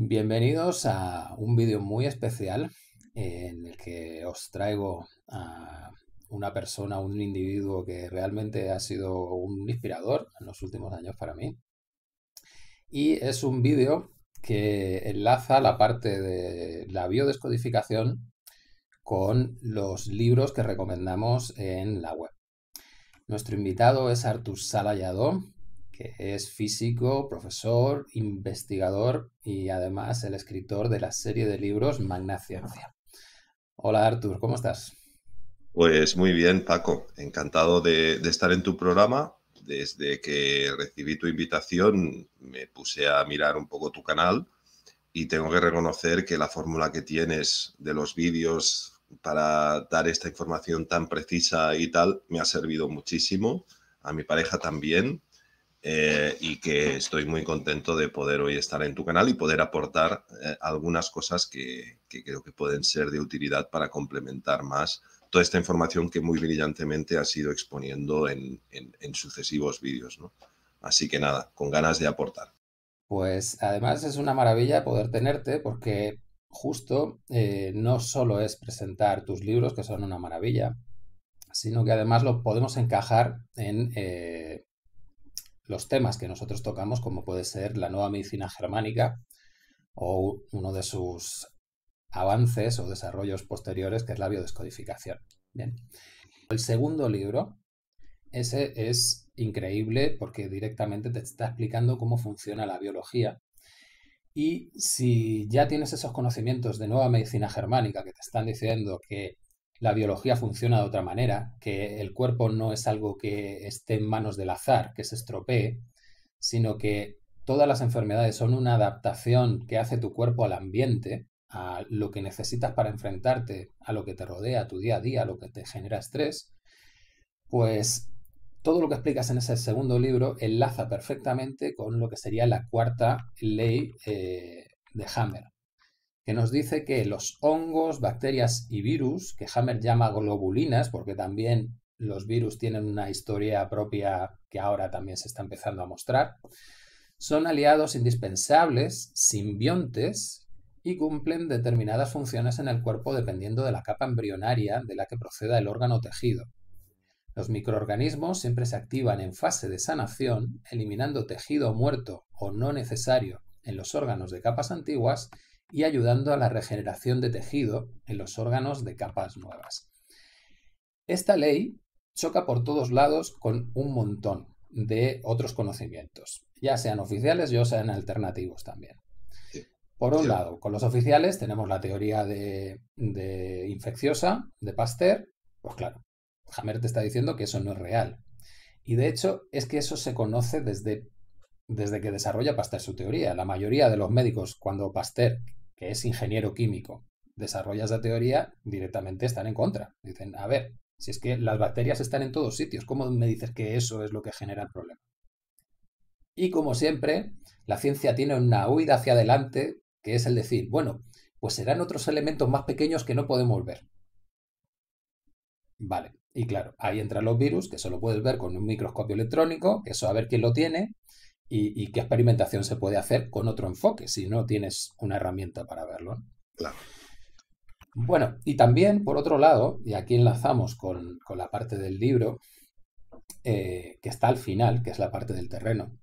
Bienvenidos a un vídeo muy especial en el que os traigo a una persona, un individuo que realmente ha sido un inspirador en los últimos años para mí. Y es un vídeo que enlaza la parte de la biodescodificación con los libros que recomendamos en la web. Nuestro invitado es Artur Salayado, que es físico, profesor, investigador y además el escritor de la serie de libros Magna Ciencia. Hola Artur, ¿cómo estás? Pues muy bien, Paco. Encantado de, estar en tu programa. Desde que recibí tu invitación me puse a mirar un poco tu canal y tengo que reconocer que la fórmula que tienes de los vídeos para dar esta información tan precisa y tal me ha servido muchísimo. A mi pareja también eh, y que estoy muy contento de poder hoy estar en tu canal y poder aportar eh, algunas cosas que, creo que pueden ser de utilidad para complementar más toda esta información que muy brillantemente has ido exponiendo en, sucesivos vídeos. Así que nada, con ganas de aportar. Pues además es una maravilla poder tenerte porque justo eh, no solo es presentar tus libros, que son una maravilla, sino que además lo podemos encajar en los temas que nosotros tocamos, como puede ser la nueva medicina germánica o uno de sus avances o desarrollos posteriores, que es la biodescodificación. Bien. El segundo libro, ese es increíble porque directamente te está explicando cómo funciona la biología. Y si ya tienes esos conocimientos de nueva medicina germánica que te están diciendo que la biología funciona de otra manera, que el cuerpo no es algo que esté en manos del azar, que se estropee, sino que todas las enfermedades son una adaptación que hace tu cuerpo al ambiente, a lo que necesitas para enfrentarte a lo que te rodea, a tu día a día, a lo que te genera estrés, pues todo lo que explicas en ese segundo libro enlaza perfectamente con lo que sería la cuarta ley eh, de Hammer, que nos dice que los hongos, bacterias y virus, que Hammer llama globulinas, porque también los virus tienen una historia propia que ahora también se está empezando a mostrar, son aliados indispensables, simbiontes, y cumplen determinadas funciones en el cuerpo dependiendo de la capa embrionaria de la que proceda el órgano tejido. Los microorganismos siempre se activan en fase de sanación, eliminando tejido muerto o no necesario en los órganos de capas antiguas y ayudando a la regeneración de tejido en los órganos de capas nuevas. Esta ley choca por todos lados con un montón de otros conocimientos, ya sean oficiales o sean alternativos también. Por un lado, con los oficiales tenemos la teoría de, infecciosa de Pasteur, pues claro, Hammer te está diciendo que eso no es real. Y de hecho es que eso se conoce desde, desde que desarrolla Pasteur su teoría. La mayoría de los médicos, cuando Pasteur que es ingeniero químico, desarrolla esa teoría, directamente están en contra. Dicen, a ver, si es que las bacterias están en todos sitios, ¿cómo me dices que eso es lo que genera el problema? Y como siempre, la ciencia tiene una huida hacia adelante, que es el decir, bueno, pues serán otros elementos más pequeños que no podemos ver. Vale, y claro, ahí entran los virus, que solo puedes ver con un microscopio electrónico, eso a ver quién lo tiene, y, qué experimentación se puede hacer con otro enfoque si no tienes una herramienta para verlo. Claro. Bueno, y también, por otro lado, y aquí enlazamos con, la parte del libro, eh, que está al final, que es la parte del terreno.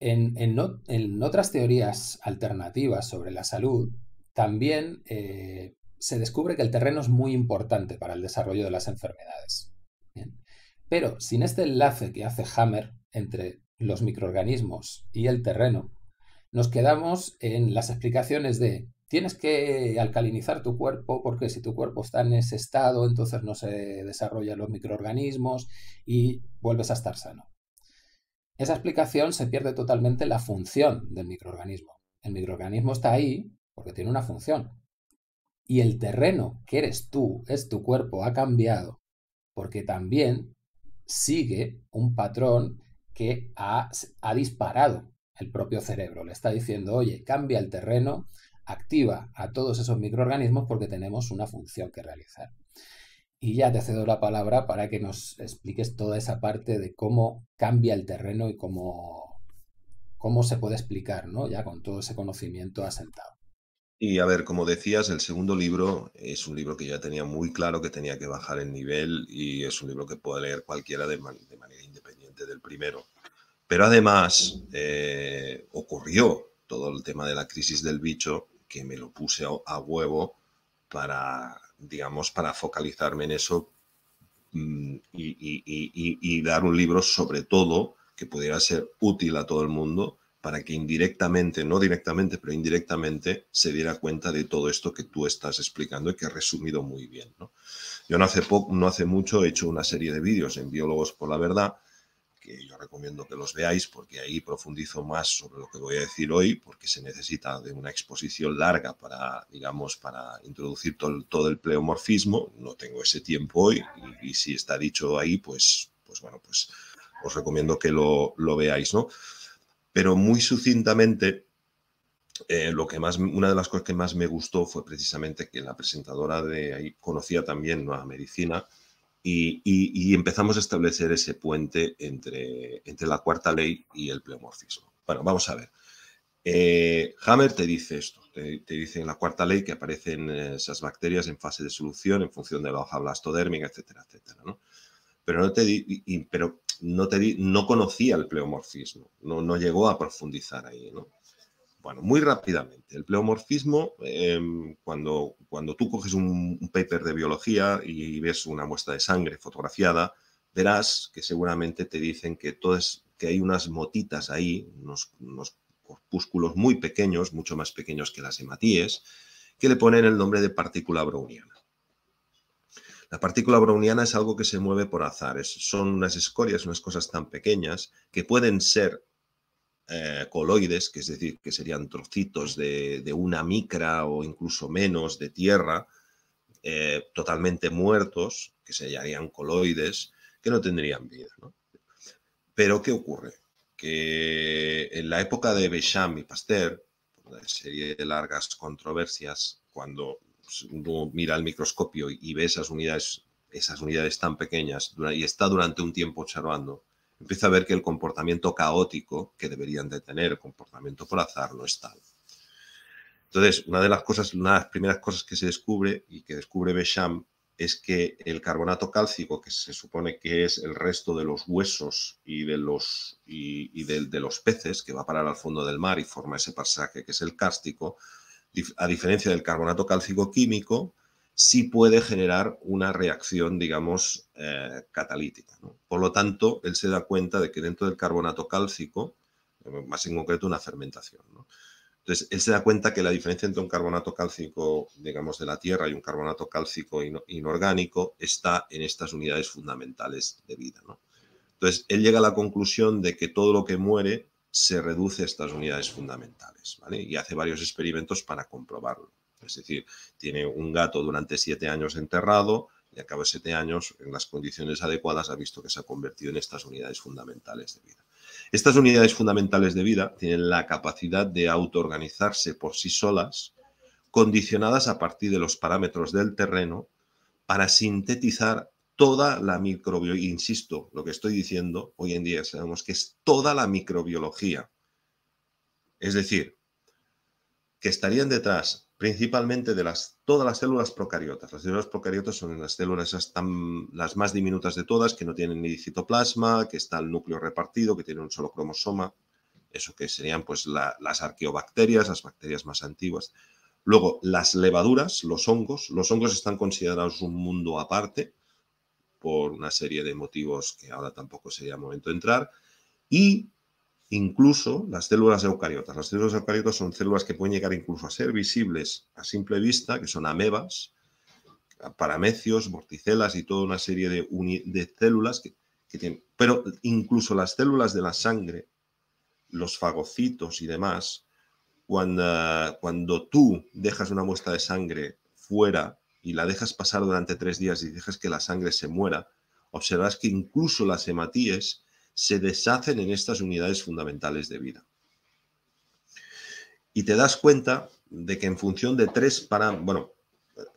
En, otras teorías alternativas sobre la salud, también eh, se descubre que el terreno es muy importante para el desarrollo de las enfermedades. Pero sin este enlace que hace Hammer entre los microorganismos y el terreno, nos quedamos en las explicaciones de tienes que alcalinizar tu cuerpo porque si tu cuerpo está en ese estado, entonces no se desarrollan los microorganismos y vuelves a estar sano. Esa explicación se pierde totalmente la función del microorganismo. El microorganismo está ahí porque tiene una función. Y el terreno que eres tú, es tu cuerpo, ha cambiado porque también sigue un patrón que ha, disparado el propio cerebro. Le está diciendo, oye, cambia el terreno, activa a todos esos microorganismos porque tenemos una función que realizar. Y ya te cedo la palabra para que nos expliques toda esa parte de cómo cambia el terreno y cómo, cómo se puede explicar, ¿no? Ya con todo ese conocimiento asentado. Y a ver, como decías, el segundo libro es un libro que ya tenía muy claro que tenía que bajar el nivel y es un libro que puede leer cualquiera de, manera independiente del primero. Pero además eh, ocurrió todo el tema de la crisis del bicho que me lo puse a, huevo para, digamos, para focalizarme en eso mm, y dar un libro sobre todo que pudiera ser útil a todo el mundo para que indirectamente, no directamente, pero indirectamente se diera cuenta de todo esto que tú estás explicando y que he resumido muy bien. Yo no hace, poco, no hace mucho he hecho una serie de vídeos en Biólogos por la Verdad, que yo recomiendo que los veáis porque ahí profundizo más sobre lo que voy a decir hoy, porque se necesita de una exposición larga para, digamos, para introducir todo, el pleomorfismo. No tengo ese tiempo hoy y, si está dicho ahí, pues, pues bueno, pues os recomiendo que lo, lo veáis, ¿no? Pero muy sucintamente, eh, lo que más, una de las cosas que más me gustó fue precisamente que la presentadora de ahí conocía también la medicina y, empezamos a establecer ese puente entre, entre la cuarta ley y el pleomorfismo. Bueno, vamos a ver. Eh, Hammer te dice esto, te, dice en la cuarta ley que aparecen esas bacterias en fase de solución en función de la hoja blastodérmica, etcétera, etcétera. ¿no? Pero no te, di, pero no, te no conocía el pleomorfismo, no, no llegó a profundizar ahí. ¿no? Bueno, muy rápidamente, el pleomorfismo, em, cuando, cuando tú coges un, paper de biología y ves una muestra de sangre fotografiada, verás que seguramente te dicen que, es, que hay unas motitas ahí, unos, corpúsculos muy pequeños, mucho más pequeños que las hematíes, que le ponen el nombre de partícula browniana. La partícula browniana es algo que se mueve por azar. son unas escorias, unas cosas tan pequeñas que pueden ser eh, coloides, que es decir, que serían trocitos de, una micra o incluso menos de tierra, eh, totalmente muertos, que se llamarían coloides, que no tendrían vida. Pero, ¿qué ocurre? Que en la época de Béchamp y Pasteur, una serie de largas controversias, cuando uno mira el microscopio y ve esas unidades, esas unidades tan pequeñas y está durante un tiempo observando, empieza a ver que el comportamiento caótico que deberían de tener, el comportamiento por azar, no es tal. Entonces, una de las cosas, una de las primeras cosas que se descubre y que descubre Béchamp es que el carbonato cálcico, que se supone que es el resto de los huesos y de los, y, de, de, los peces, que va a parar al fondo del mar y forma ese pasaje que es el cárstico, a diferencia del carbonato cálcico químico, sí puede generar una reacción, digamos, eh, catalítica. Por lo tanto, él se da cuenta de que dentro del carbonato cálcico, más en concreto una fermentación. Entonces, él se da cuenta que la diferencia entre un carbonato cálcico, digamos, de la Tierra y un carbonato cálcico inorgánico está en estas unidades fundamentales de vida. Entonces, él llega a la conclusión de que todo lo que muere se reduce a estas unidades fundamentales, ¿vale? Y hace varios experimentos para comprobarlo. Es decir, tiene un gato durante siete años enterrado y a cabo de siete años, en las condiciones adecuadas, ha visto que se ha convertido en estas unidades fundamentales de vida. Estas unidades fundamentales de vida tienen la capacidad de autoorganizarse por sí solas, condicionadas a partir de los parámetros del terreno, para sintetizar toda la microbiología, insisto, lo que estoy diciendo hoy en día sabemos que es toda la microbiología. Es decir, que estarían detrás principalmente de las, todas las células procariotas. Las células procariotas son las células están las más diminutas de todas, que no tienen ni citoplasma, que está el núcleo repartido, que tienen un solo cromosoma. Eso que serían pues las arqueobacterias, las bacterias más antiguas. Luego, las levaduras, los hongos. Los hongos están considerados un mundo aparte por una serie de motivos que ahora tampoco sería momento de entrar, y incluso las células eucariotas. Las células eucariotas son células que pueden llegar incluso a ser visibles a simple vista, que son amebas, paramecios, vorticelas y toda una serie de, de células que, tienen. Pero incluso las células de la sangre, los fagocitos y demás, cuando, cuando tú dejas una muestra de sangre fuera y la dejas pasar durante tres días y dejas que la sangre se muera, observarás que incluso las hematíes se deshacen en estas unidades fundamentales de vida. Y te das cuenta de que en función de tres para, bueno,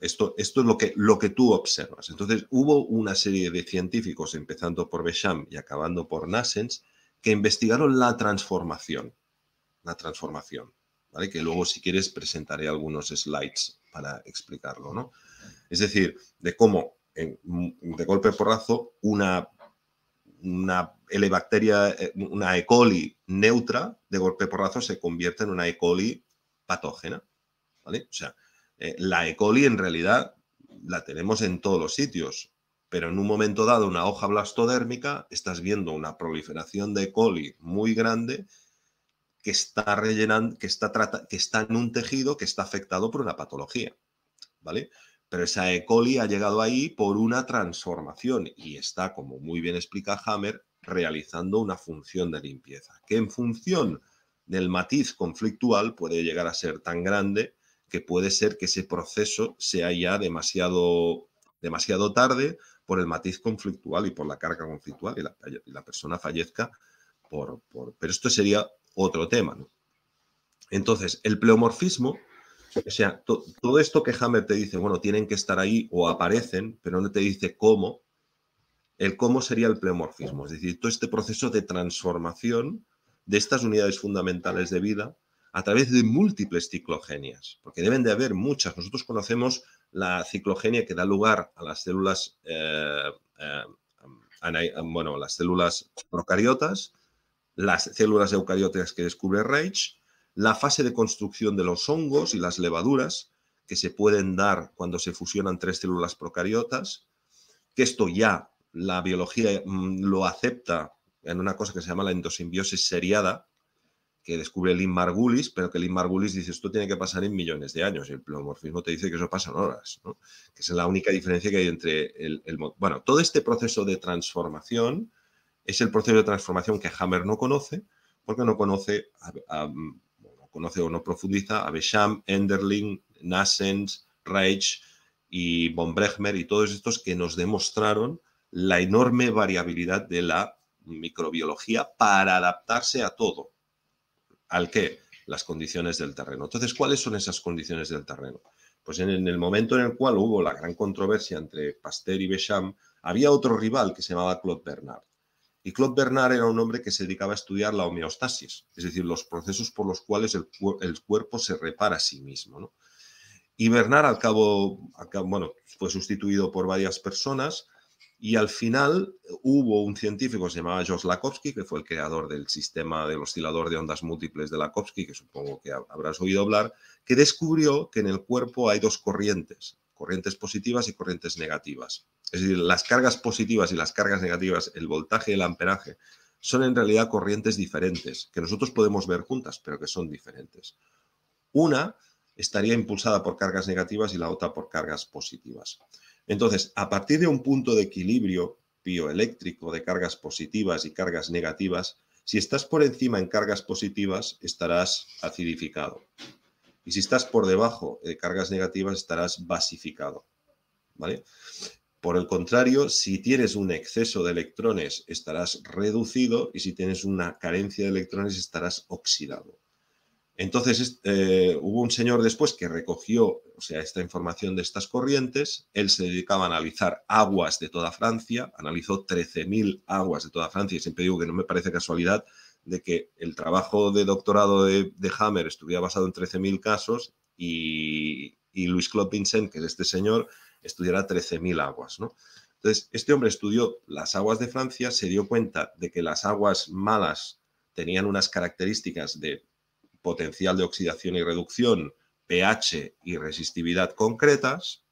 esto, esto es lo que, lo que tú observas. Entonces, hubo una serie de científicos, empezando por Béchamp y acabando por Nassens, que investigaron la transformación. una transformación, ¿vale? Que luego si quieres presentaré algunos slides para explicarlo, ¿no? Es decir, de cómo de golpe porrazo una, una Helibacteria, eh, una E. coli neutra, de golpe porrazo se convierte en una E. coli patógena, ¿vale? O sea, eh, la E. coli en realidad la tenemos en todos los sitios, pero en un momento dado, una hoja blastodérmica, estás viendo una proliferación de E. coli muy grande que está rellenando, que está, trata, que está en un tejido que está afectado por una patología, ¿vale? Pero esa E. coli ha llegado ahí por una transformación y está, como muy bien explica Hammer, realizando una función de limpieza, que en función del matiz conflictual puede llegar a ser tan grande que puede ser que ese proceso sea ya demasiado, demasiado tarde por el matiz conflictual y por la carga conflictual y la, persona fallezca Pero esto sería otro tema. Entonces, el pleomorfismo, o sea, todo esto que Hammer te dice, bueno, tienen que estar ahí o aparecen, pero no te dice cómo, el cómo sería el pleomorfismo, es decir, todo este proceso de transformación de estas unidades fundamentales de vida a través de múltiples ciclogenias, porque deben de haber muchas. Nosotros conocemos la ciclogenia que da lugar a las células, eh, eh, bueno, las células procariotas, las células eucarióticas que descubre Reich, la fase de construcción de los hongos y las levaduras que se pueden dar cuando se fusionan tres células procariotas, que esto ya la biología mm, lo acepta en una cosa que se llama la endosimbiosis seriada, que descubre Lynn Margulis, pero que Lynn Margulis dice esto tiene que pasar en millones de años y el pleomorfismo te dice que eso pasa en horas, que es la única diferencia que hay entre el, Bueno, todo este proceso de transformación es el proceso de transformación que Hammer no conoce, porque no conoce, conoce o no profundiza a Besham, Enderling, Nassens, Reich y von Brechmer y todos estos que nos demostraron la enorme variabilidad de la microbiología para adaptarse a todo. ¿Al qué? Las condiciones del terreno. Entonces, ¿cuáles son esas condiciones del terreno? Pues en, el momento en el cual hubo la gran controversia entre Pasteur y Becham, había otro rival que se llamaba Claude Bernard. Y Claude Bernard era un hombre que se dedicaba a estudiar la homeostasis, es decir, los procesos por los cuales el, cuerpo se repara a sí mismo. Y Bernard, al cabo, bueno, fue sustituido por varias personas, y al final hubo un científico que se llamaba Jos Lakowski, que fue el creador del sistema del oscilador de ondas múltiples de Lakowski, que supongo que habrás oído hablar, que descubrió que en el cuerpo hay dos corrientes, corrientes positivas y corrientes negativas. Es decir, las cargas positivas y las cargas negativas, el voltaje y el amperaje, son en realidad corrientes diferentes, que nosotros podemos ver juntas, pero que son diferentes. Una estaría impulsada por cargas negativas y la otra por cargas positivas. Entonces, a partir de un punto de equilibrio bioeléctrico de cargas positivas y cargas negativas, si estás por encima en cargas positivas, estarás acidificado. Y si estás por debajo de cargas negativas, estarás basificado. ¿Vale? Por el contrario, si tienes un exceso de electrones, estarás reducido y si tienes una carencia de electrones, estarás oxidado. Entonces eh, hubo un señor después que recogió o sea, esta información de estas corrientes. Él se dedicaba a analizar aguas de toda Francia, analizó 13.000 aguas de toda Francia y siempre digo que no me parece casualidad de que el trabajo de doctorado de, Hammer estuviera basado en 13.000 casos y, y Luis Vincent, que es este señor, estudiara 13.000 aguas. ¿no? Entonces, este hombre estudió las aguas de Francia, se dio cuenta de que las aguas malas tenían unas características de potencial de oxidación y reducción, pH y resistividad concretas,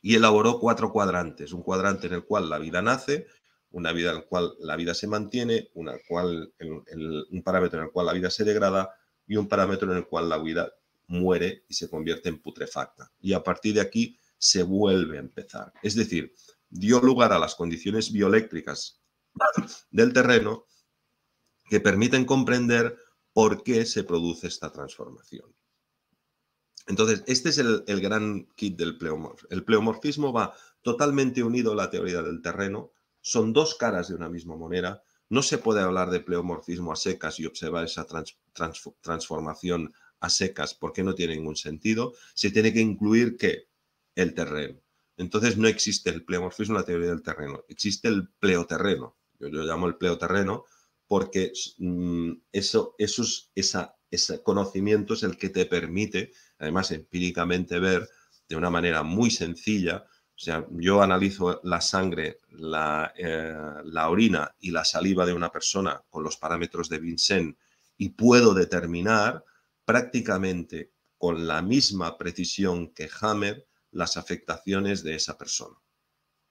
y elaboró cuatro cuadrantes. Un cuadrante en el cual la vida nace, una vida en el cual la vida se mantiene, una cual, un parámetro en el cual la vida se degrada y un parámetro en el cual la vida muere y se convierte en putrefacta. Y a partir de aquí se vuelve a empezar. Es decir, dio lugar a las condiciones bioeléctricas del terreno que permiten comprender por qué se produce esta transformación. Entonces, este es el, gran kit del pleomorfismo. El pleomorfismo va totalmente unido a la teoría del terreno, son dos caras de una misma moneda, no se puede hablar de pleomorfismo a secas y observar esa transformación a secas porque no tiene ningún sentido, se tiene que incluir que el terreno. Entonces no existe el pleomorfismo en la teoría del terreno, existe el pleoterreno. Yo lo llamo el pleoterreno porque mm, eso, esa, ese conocimiento es el que te permite, además empíricamente, ver de una manera muy sencilla. O sea, yo analizo la sangre, la, eh, la orina y la saliva de una persona con los parámetros de Vincent y puedo determinar prácticamente con la misma precisión que Hammer las afectaciones de esa persona,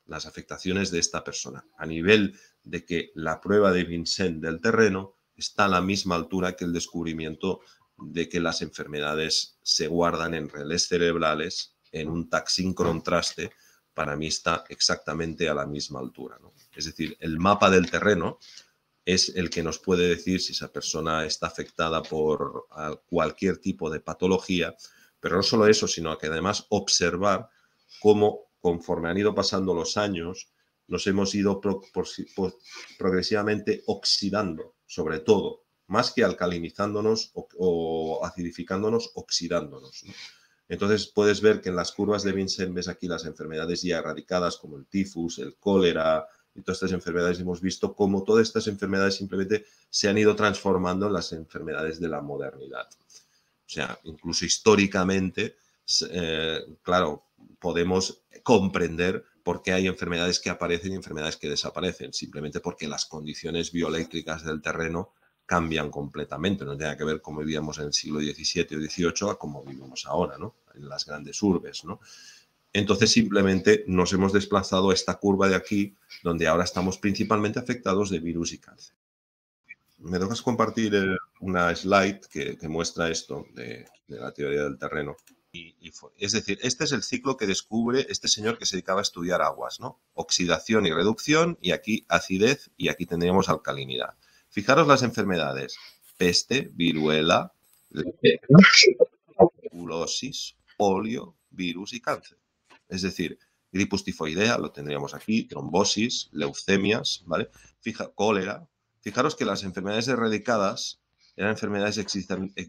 las afectaciones de esta persona, a nivel de que la prueba de Vincent del terreno está a la misma altura que el descubrimiento de que las enfermedades se guardan en relés cerebrales en un taxín contraste, para mí está exactamente a la misma altura. Es decir, el mapa del terreno es el que nos puede decir si esa persona está afectada por cualquier tipo de patología, pero no solo eso, sino que además observar cómo conforme han ido pasando los años, nos hemos ido progresivamente oxidando, sobre todo, más que alcalinizándonos o, acidificándonos, oxidándonos. Entonces puedes ver que en las curvas de Vincent ves aquí las enfermedades ya erradicadas como el tifus, el cólera y todas estas enfermedades. Hemos visto cómo todas estas enfermedades simplemente se han ido transformando en las enfermedades de la modernidad. O sea, incluso históricamente, eh, claro, podemos comprender por qué hay enfermedades que aparecen y enfermedades que desaparecen, simplemente porque las condiciones bioeléctricas del terreno cambian completamente, no tiene que ver cómo vivíamos en el siglo XVII o XVIII a cómo vivimos ahora, ¿no? En las grandes urbes, ¿no? Entonces simplemente nos hemos desplazado a esta curva de aquí, donde ahora estamos principalmente afectados de virus y cáncer. ¿Me dejas compartir eh, una slide que, muestra esto de, la teoría del terreno? es decir, este es el ciclo que descubre este señor que se dedicaba a estudiar aguas, ¿no? Oxidación y reducción, y aquí acidez, y aquí tendríamos alcalinidad. Fijaros las enfermedades, peste, viruela, tuberculosis, polio, virus y cáncer. Es decir, gripus tifoidea, lo tendríamos aquí, trombosis, leucemias, ¿vale? Fija, cólera. Fijaros que las enfermedades erradicadas eran enfermedades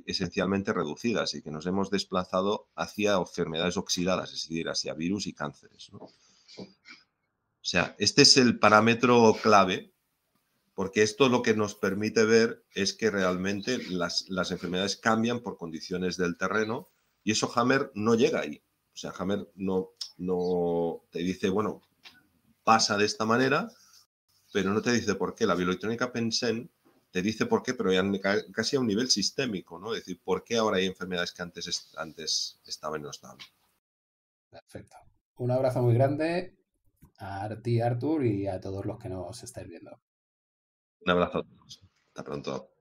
esencialmente reducidas y que nos hemos desplazado hacia enfermedades oxidadas, es decir, hacia virus y cánceres. O sea, este es el parámetro clave porque esto lo que nos permite ver es que realmente las, enfermedades cambian por condiciones del terreno y eso Hammer no llega ahí. O sea, Hammer no, te dice, bueno, pasa de esta manera, pero no te dice por qué. La bioelectrónica Pensen te dice por qué, pero ya casi a un nivel sistémico, ¿no? Es decir, ¿por qué ahora hay enfermedades que antes, antes estaban y no estaban? Perfecto. Un abrazo muy grande a ti, Artur, y a todos los que nos estáis viendo. Un abrazo a todos. Hasta pronto.